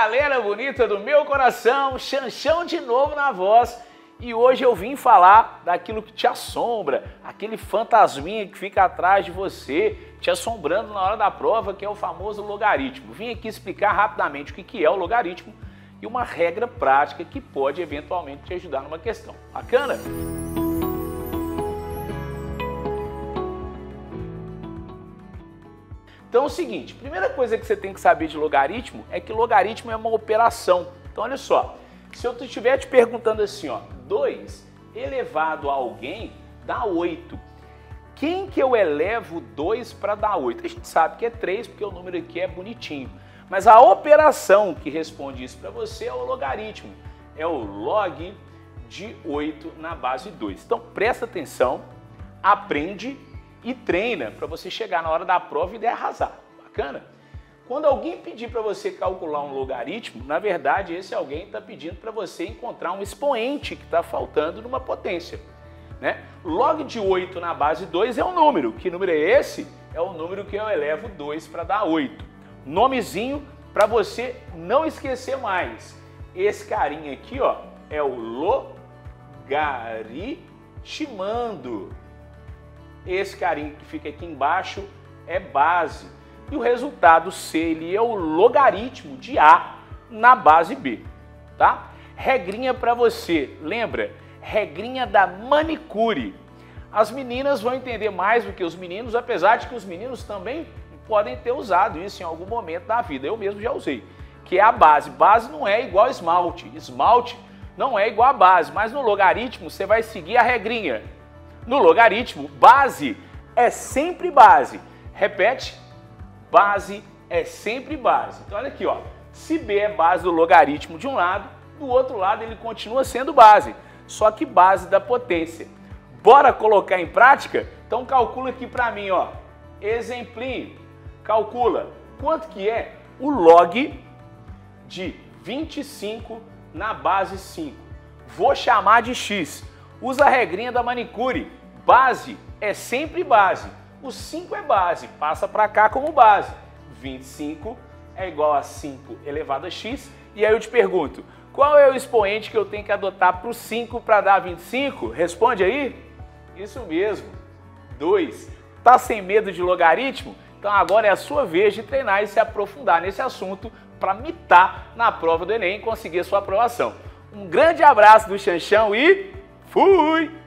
galera bonita do meu coração, chanchão de novo na voz. E hoje eu vim falar daquilo que te assombra, aquele fantasminha que fica atrás de você, te assombrando na hora da prova, que é o famoso logaritmo. Vim aqui explicar rapidamente o que é o logaritmo e uma regra prática que pode eventualmente te ajudar numa questão. Bacana? Então é o seguinte, primeira coisa que você tem que saber de logaritmo é que logaritmo é uma operação. Então olha só, se eu estiver te perguntando assim, ó, 2 elevado a alguém dá 8. Quem que eu elevo 2 para dar 8? A gente sabe que é 3 porque o número aqui é bonitinho. Mas a operação que responde isso para você é o logaritmo. É o log de 8 na base 2. Então presta atenção, aprende e treina para você chegar na hora da prova e arrasar. Bacana? Quando alguém pedir para você calcular um logaritmo, na verdade esse alguém está pedindo para você encontrar um expoente que está faltando numa potência. Né? Log de 8 na base 2 é um número. Que número é esse? É o número que eu elevo 2 para dar 8. Nomezinho para você não esquecer mais. Esse carinha aqui ó, é o logaritmando. Esse carinho que fica aqui embaixo é base. E o resultado C ele é o logaritmo de A na base B, tá? Regrinha para você, lembra? Regrinha da manicure. As meninas vão entender mais do que os meninos, apesar de que os meninos também podem ter usado isso em algum momento da vida. Eu mesmo já usei. Que é a base. Base não é igual esmalte. Esmalte não é igual a base, mas no logaritmo você vai seguir a regrinha. No logaritmo, base é sempre base. Repete, base é sempre base. Então olha aqui, ó. Se B é base do logaritmo de um lado, do outro lado ele continua sendo base, só que base da potência. Bora colocar em prática? Então calcula aqui para mim, ó. Exemplinho. Calcula quanto que é o log de 25 na base 5. Vou chamar de x. Usa a regrinha da manicure. Base é sempre base. O 5 é base, passa para cá como base. 25 é igual a 5 elevado a x. E aí eu te pergunto, qual é o expoente que eu tenho que adotar para o 5 para dar 25? Responde aí. Isso mesmo, 2. Tá sem medo de logaritmo? Então agora é a sua vez de treinar e se aprofundar nesse assunto para mitar na prova do Enem e conseguir a sua aprovação. Um grande abraço do Chanchão e fui!